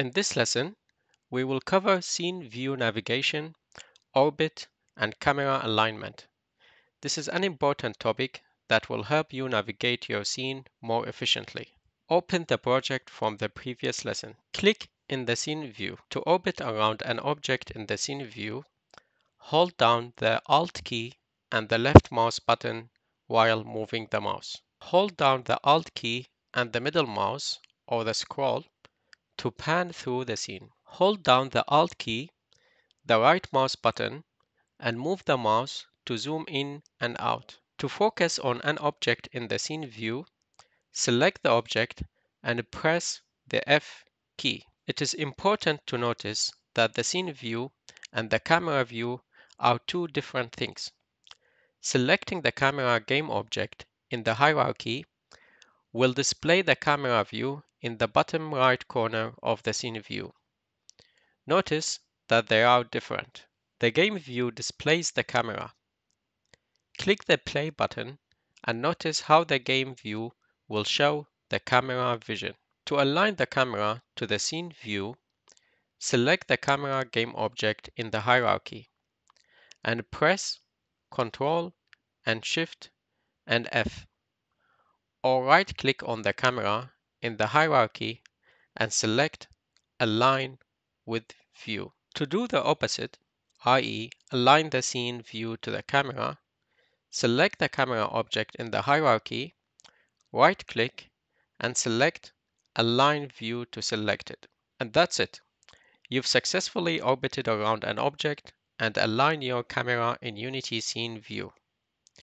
In this lesson, we will cover scene view navigation, orbit, and camera alignment. This is an important topic that will help you navigate your scene more efficiently. Open the project from the previous lesson. Click in the scene view. To orbit around an object in the scene view, hold down the Alt key and the left mouse button while moving the mouse. Hold down the Alt key and the middle mouse or the scroll to pan through the scene. Hold down the Alt key, the right mouse button, and move the mouse to zoom in and out. To focus on an object in the scene view, select the object and press the F key. It is important to notice that the scene view and the camera view are two different things. Selecting the camera game object in the hierarchy will display the camera view in the bottom right corner of the scene view. Notice that they are different. The game view displays the camera. Click the play button and notice how the game view will show the camera vision. To align the camera to the scene view, select the camera game object in the hierarchy and press Ctrl and Shift and F or right click on the camera in the hierarchy and select Align with View. To do the opposite, i.e. align the scene view to the camera, select the camera object in the hierarchy, right click and select Align View to selected. And that's it. You've successfully orbited around an object and aligned your camera in Unity Scene View.